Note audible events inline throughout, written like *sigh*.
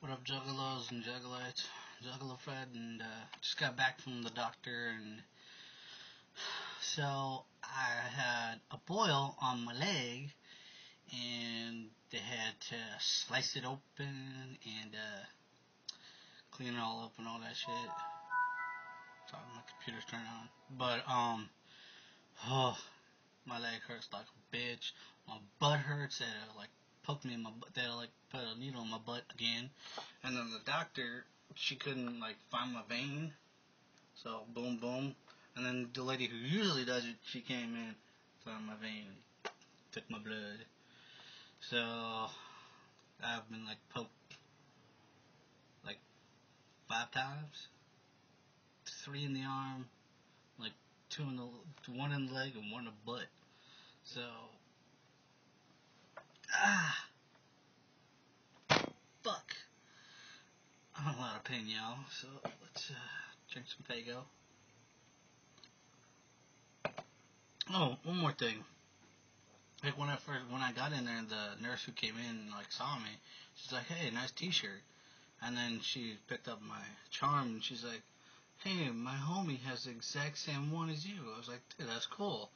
What up, juggalos and juggalites? Juggalo Fred, and uh, just got back from the doctor, and *sighs* so I had a boil on my leg, and they had to slice it open and uh, clean it all up and all that shit. Sorry, my computer's turned on, but um, oh, *sighs* my leg hurts like a bitch. My butt hurts. They like poked me in my butt. They like put a needle in my butt again, and then the doctor she couldn't like find my vein. So boom, boom, and then the lady who usually does it, she came in, found my vein, took my blood. So I've been like poked like five times, three in the arm, like two in the one in the leg and one in the butt. So ah Pain, y'all. So let's uh, drink some Faygo. Oh, one more thing. Like when I first when I got in there, the nurse who came in like saw me. She's like, "Hey, nice T-shirt." And then she picked up my charm and she's like, "Hey, my homie has the exact same one as you." I was like, "Dude, that's cool."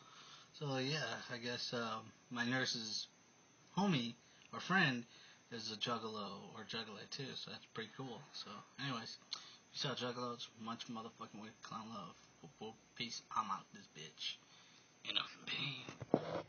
So yeah, I guess um, my nurse's homie or friend is a juggalo or juggalite too, so that's pretty cool. So, anyways, you saw juggalos, much motherfucking with clown love. Peace. I'm out this bitch. In a pain.